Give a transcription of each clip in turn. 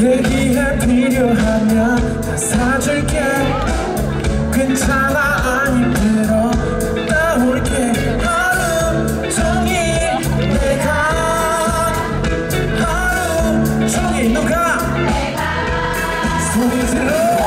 얘기해 필요하면 다 사줄게. 괜찮아? 안 힘들어. 나올게. 하루 종일 내가 하루 종일 누가 소리 질러.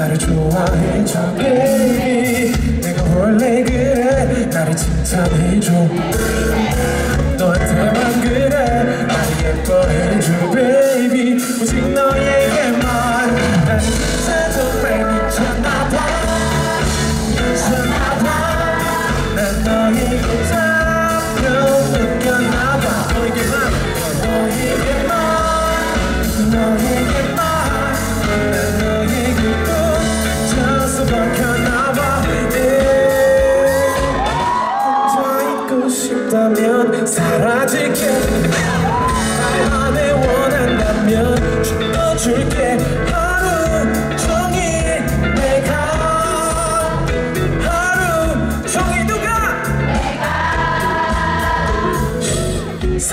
나를 좋아해줘 baby. 내가 원래 그래. 나를 칭찬해줘.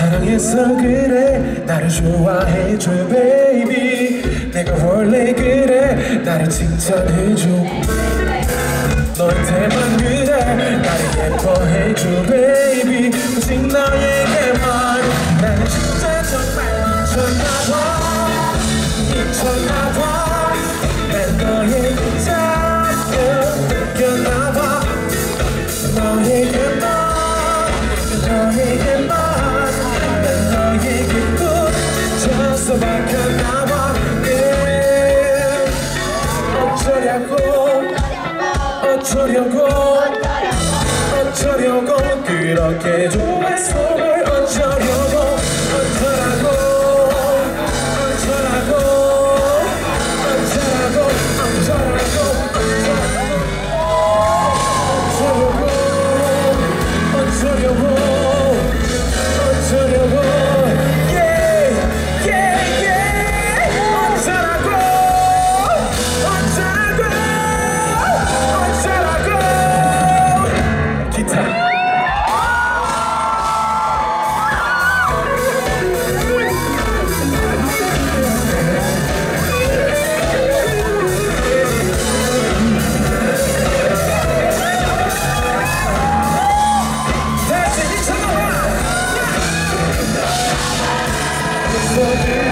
사랑해서 그래. 나를 좋아해줘 baby. 내가 원래 그래. 나를 칭찬해줘. 너한테만 그래. 어쩌려고. 어쩌려고. 그렇게 좋아했어. Yes,